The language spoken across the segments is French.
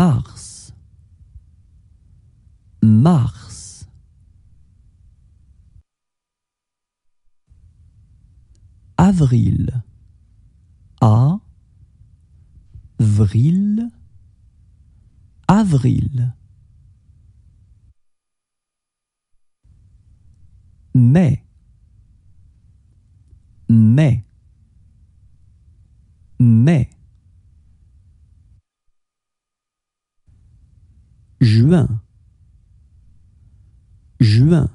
mars, mars. Avril, a, vril, avril. Mai, mai, mai. Juin, juin,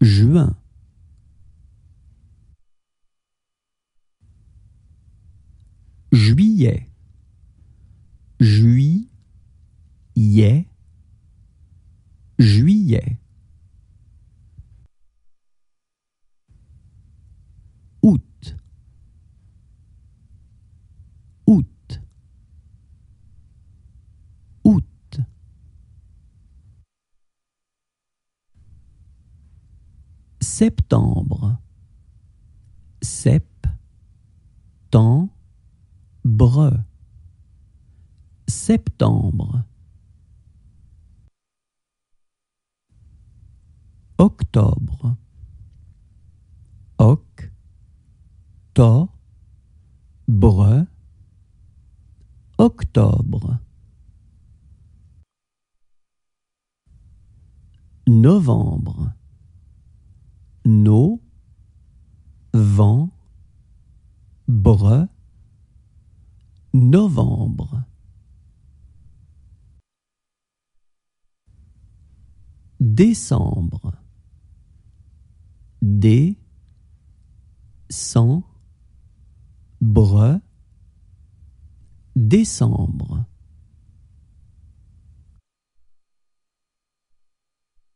juin. Juillet, juillet, juillet. Septembre, sep, temps, bre. Septembre. Octobre. Oc. To. Bre. Octobre. Novembre. No. Vent. Bre. Novembre. Décembre. Dé. Sans. Bre. Décembre.